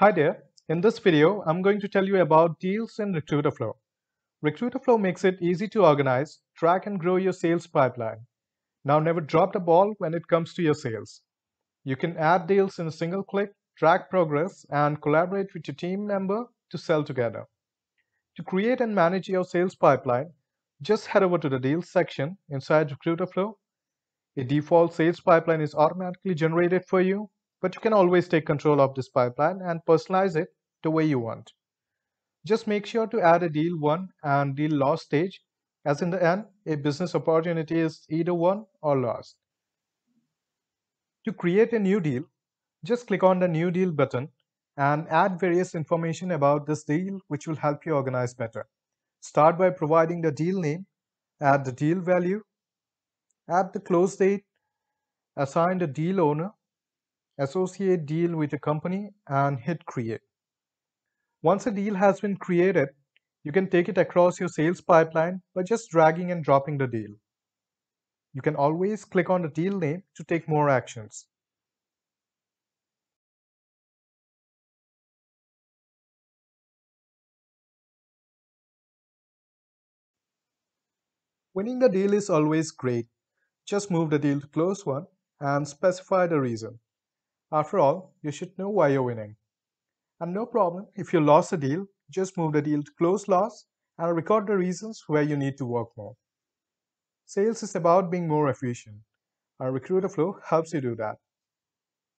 Hi there. In this video, I'm going to tell you about deals in Recruiterflow. Recruiterflow makes it easy to organize, track and grow your sales pipeline. Now never drop the ball when it comes to your sales. You can add deals in a single click, track progress, and collaborate with your team member to sell together. To create and manage your sales pipeline, just head over to the deals section inside Recruiterflow. A default sales pipeline is automatically generated for you but you can always take control of this pipeline and personalize it the way you want. Just make sure to add a deal won and deal lost stage, as in the end, a business opportunity is either won or lost. To create a new deal, just click on the New Deal button and add various information about this deal which will help you organize better. Start by providing the deal name, add the deal value, add the close date, assign the deal owner, associate deal with a company and hit create. Once a deal has been created, you can take it across your sales pipeline by just dragging and dropping the deal. You can always click on the deal name to take more actions. Winning the deal is always great. Just move the deal to close won and specify the reason. After all, you should know why you're winning. And no problem, if you lost a deal, just move the deal to close loss and record the reasons where you need to work more. Sales is about being more efficient. Our Recruiterflow helps you do that.